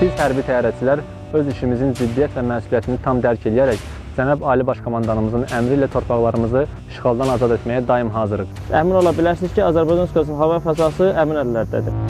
Biz hərbi təyyarəçilər öz işimizin ciddiyyət və məsuliyyətini tam dərk edərək Cənab Ali Baş Komandanımızın əmri ilə torpaqlarımızı işğaldan azad etməyə daim hazırıq. Əmin ola bilərsiniz ki, Azərbaycan Respublikasının hava fəzası əmin əllərdədir.